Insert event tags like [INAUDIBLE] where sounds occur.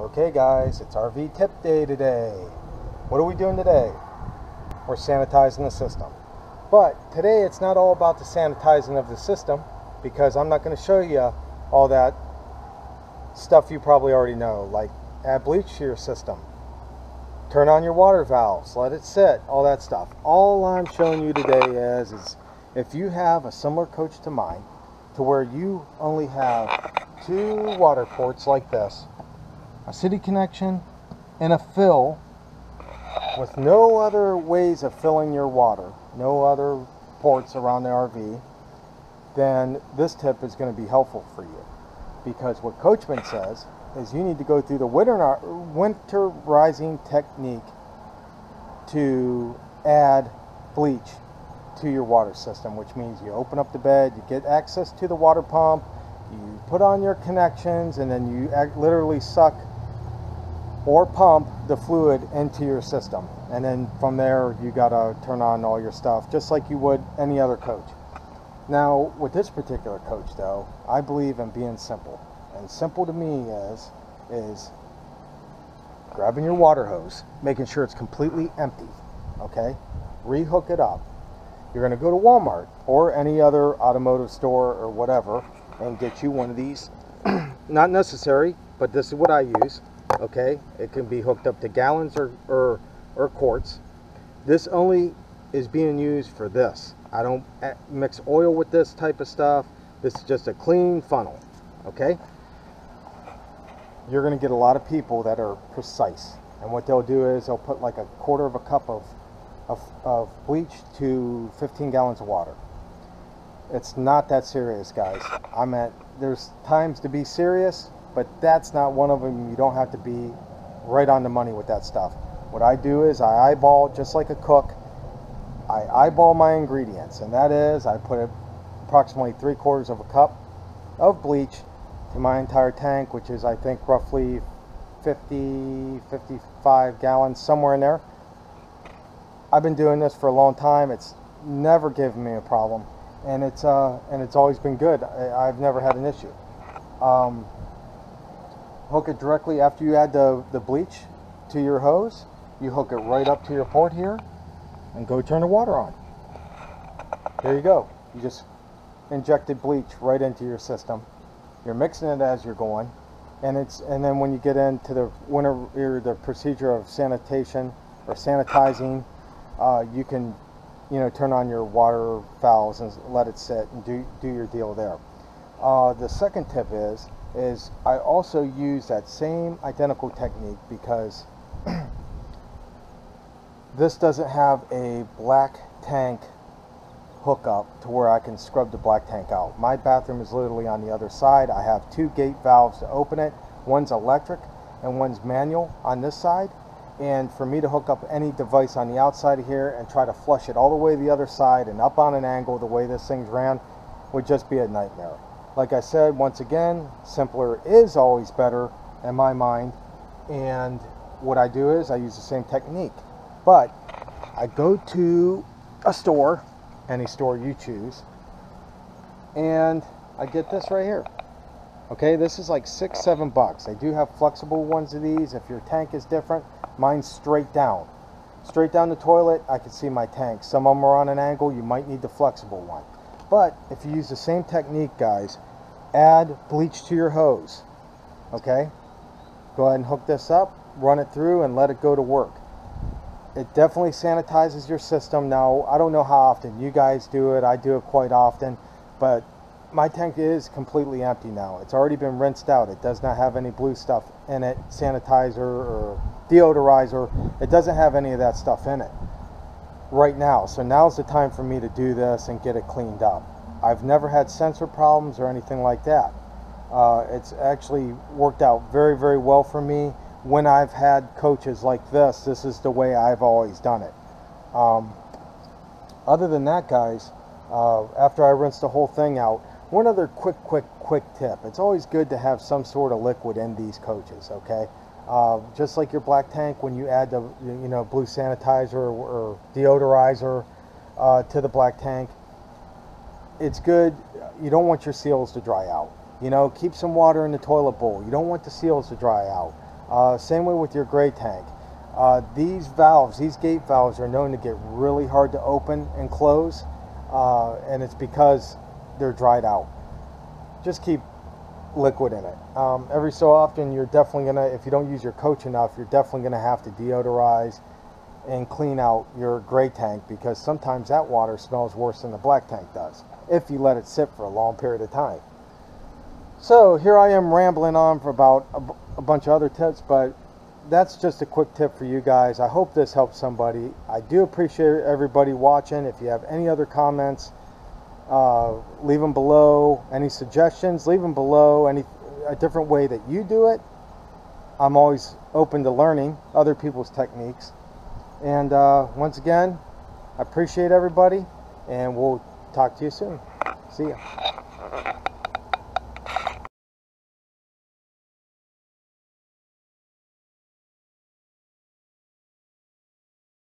Okay guys, it's RV tip day today. What are we doing today? We're sanitizing the system. But today it's not all about the sanitizing of the system because I'm not going to show you all that stuff you probably already know, like add bleach to your system, turn on your water valves, let it sit, all that stuff. All I'm showing you today is, is if you have a similar coach to mine, to where you only have two water ports like this, a city connection, and a fill with no other ways of filling your water, no other ports around the RV, then this tip is going to be helpful for you. Because what Coachmen says is you need to go through the winter, winterizing technique to add bleach to your water system, which means you open up the bed, you get access to the water pump, you put on your connections, and then you literally suck or pump the fluid into your system. And then from there, you got to turn on all your stuff just like you would any other coach. Now, with this particular coach, though, I believe in being simple. And simple to me is is grabbing your water hose, making sure it's completely empty. Okay, rehook it up. You're going to go to Walmart or any other automotive store or whatever and get you one of these. [CLEARS THROAT] Not necessary, but this is what I use okay? It can be hooked up to gallons or, or, or quarts. This only is being used for this. I don't eh, mix oil with this type of stuff. This is just a clean funnel okay? You're going to get a lot of people that are precise. And what they'll do is they'll put like a quarter of a cup of, of, of bleach to 15 gallons of water. It's not that serious guys. I'm at there's times to be serious but that's not one of them. You don't have to be right on the money with that stuff. What I do is I eyeball just like a cook. I eyeball my ingredients, and that is I put approximately three quarters of a cup of bleach to my entire tank, which is I think roughly 50, 55 gallons, somewhere in there. I've been doing this for a long time. It's never given me a problem, and it's uh, and it's always been good. I, have never had an issue. Um, hook it directly after you add the, the bleach to your hose. You hook it right up to your port here and go turn the water on. There you go. You just injected bleach right into your system. You're mixing it as you're going. And it's and then when you get into the winter or the procedure of sanitation or sanitizing, uh, you can you know turn on your water valves and let it sit and do do your deal there. Uh, the second tip is is I also use that same identical technique because [CLEARS THROAT] this doesn't have a black tank hookup to where I can scrub the black tank out. My bathroom is literally on the other side. I have two gate valves to open it. One's electric and one's manual on this side. And for me to hook up any device on the outside of here and try to flush it all the way the other side and up on an angle the way this thing's ran would just be a nightmare. Like I said, once again, simpler is always better in my mind. And what I do is I use the same technique. But I go to a store, any store you choose, and I get this right here. Okay, this is like six, seven bucks. They do have flexible ones of these. If your tank is different, mine's straight down. Straight down the toilet, I can see my tank. Some of them are on an angle, you might need the flexible one. But if you use the same technique, guys, add bleach to your hose. Okay? Go ahead and hook this up, run it through, and let it go to work. It definitely sanitizes your system. Now, I don't know how often you guys do it. I do it quite often. But my tank is completely empty now. It's already been rinsed out. It does not have any blue stuff in it, sanitizer or deodorizer. It doesn't have any of that stuff in it right now. So now's the time for me to do this and get it cleaned up. I've never had sensor problems or anything like that. Uh, it's actually worked out very, very well for me. When I've had coaches like this, this is the way I've always done it. Um, other than that, guys, uh, after I rinse the whole thing out, one other quick, quick, quick tip. It's always good to have some sort of liquid in these coaches, okay? Uh, just like your black tank, when you add the you know blue sanitizer or, or deodorizer uh, to the black tank, it's good. You don't want your seals to dry out. You know, keep some water in the toilet bowl. You don't want the seals to dry out. Uh, same way with your gray tank. Uh, these valves, these gate valves, are known to get really hard to open and close, uh, and it's because they're dried out. Just keep liquid in it. Um, every so often, you're definitely gonna, if you don't use your coach enough, you're definitely gonna have to deodorize and clean out your gray tank because sometimes that water smells worse than the black tank does if you let it sit for a long period of time. So here I am rambling on for about a, bunch of other tips, but that's just a quick tip for you guys. I hope this helps somebody. I do appreciate everybody watching. If you have any other comments, uh, leave them below. Any suggestions, leave them below. Any a different way that you do it. I'm always open to learning other people's techniques. And uh, once again, I appreciate everybody, and we'll talk to you soon. See ya.